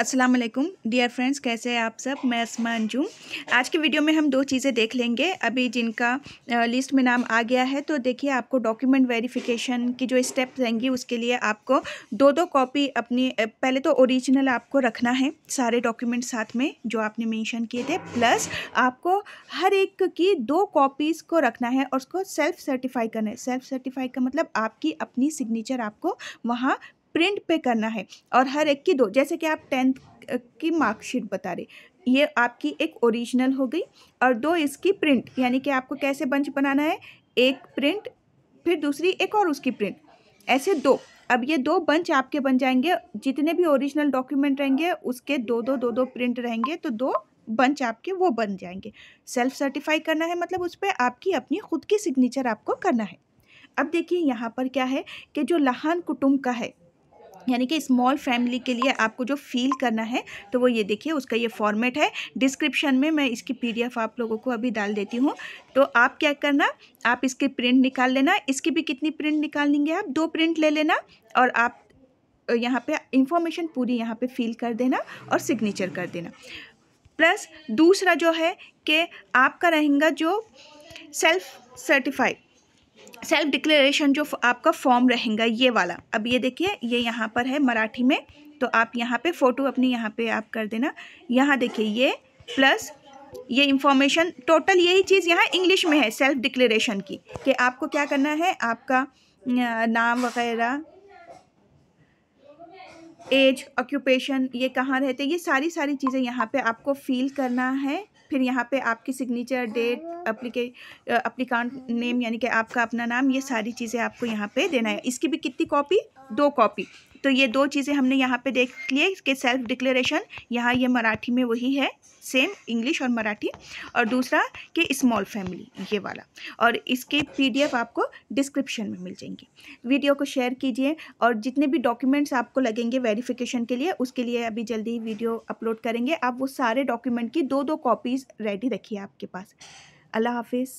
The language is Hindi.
अस्सलाम वालेकुम। डियर फ्रेंड्स कैसे हैं आप सब? मैं असमा अंजुम आज की वीडियो में हम दो चीज़ें देख लेंगे। अभी जिनका लिस्ट में नाम आ गया है तो देखिए आपको डॉक्यूमेंट वेरिफिकेशन की जो स्टेप्स रहेंगी, उसके लिए आपको दो दो कॉपी अपनी पहले तो ओरिजिनल आपको रखना है, सारे डॉक्यूमेंट साथ में, जो आपने मेंशन किए थे। प्लस आपको हर एक की दो कॉपीज़ को रखना है और उसको सेल्फ सर्टिफाई करना है। सेल्फ सर्टिफाई का मतलब आपकी अपनी सिग्नेचर आपको वहाँ प्रिंट पे करना है और हर एक की दो, जैसे कि आप टेंथ की मार्कशीट बता रहे ये आपकी एक ओरिजिनल हो गई और दो इसकी प्रिंट, यानी कि आपको कैसे बंच बनाना है? एक प्रिंट, फिर दूसरी एक और उसकी प्रिंट। ऐसे दो। अब ये दो बंच आपके बन जाएँगे। जितने भी ओरिजिनल डॉक्यूमेंट रहेंगे, उसके दो दो दो दो प्रिंट रहेंगे तो दो बंच आपके वो बन जाएँगे। सेल्फ सर्टिफाई करना है मतलब उस पर आपकी अपनी खुद की सिग्नेचर आपको करना है। अब देखिए यहाँ पर क्या है कि जो लहान कुटुंब का है यानी कि स्मॉल फैमिली के लिए आपको जो फील करना है तो वो ये देखिए, उसका ये फॉर्मेट है। डिस्क्रिप्शन में मैं इसकी पीडीएफ आप लोगों को अभी डाल देती हूँ। तो आप क्या करना, आप इसकी प्रिंट निकाल लेना। इसकी भी कितनी प्रिंट निकाल लेंगे आप? दो प्रिंट ले लेना और आप यहाँ पे इंफॉर्मेशन पूरी यहाँ पे फिल कर देना और सिग्नेचर कर देना। प्लस दूसरा जो है कि आपका रहेगा जो सेल्फ सर्टिफाइड सेल्फ डिक्लेरेशन जो आपका फॉर्म रहेगा, ये वाला। अब ये देखिए, ये यहाँ पर है मराठी में तो आप यहाँ पे फ़ोटो अपनी यहाँ पे आप कर देना। यहाँ देखिए, ये प्लस ये इंफॉर्मेशन टोटल यही चीज़ यहाँ इंग्लिश में है सेल्फ डिक्लेरेशन की, कि आपको क्या करना है, आपका नाम वगैरह एज ऑक्यूपेशन ये कहाँ रहते ये सारी सारी चीज़ें यहाँ पे आपको फील करना है। फिर यहाँ पे आपकी सिग्नेचर डेट अप्लीके अप्लीकांट नेम यानी कि आपका अपना नाम, ये सारी चीज़ें आपको यहाँ पे देना है। इसकी भी कितनी कॉपी? दो कॉपी। तो ये दो चीज़ें हमने यहाँ पे देख लिए कि सेल्फ डिक्लेरेशन यहाँ ये मराठी में वही है सेम इंग्लिश और मराठी। और दूसरा कि स्मॉल फैमिली ये वाला। और इसके पीडीएफ आपको डिस्क्रिप्शन में मिल जाएँगे। वीडियो को शेयर कीजिए और जितने भी डॉक्यूमेंट्स आपको लगेंगे वेरिफिकेशन के लिए, उसके लिए अभी जल्दी ही वीडियो अपलोड करेंगे। आप वो सारे डॉक्यूमेंट की दो दो कॉपीज़ रेडी रखिए आपके पास। अल्लाह हाफिज़।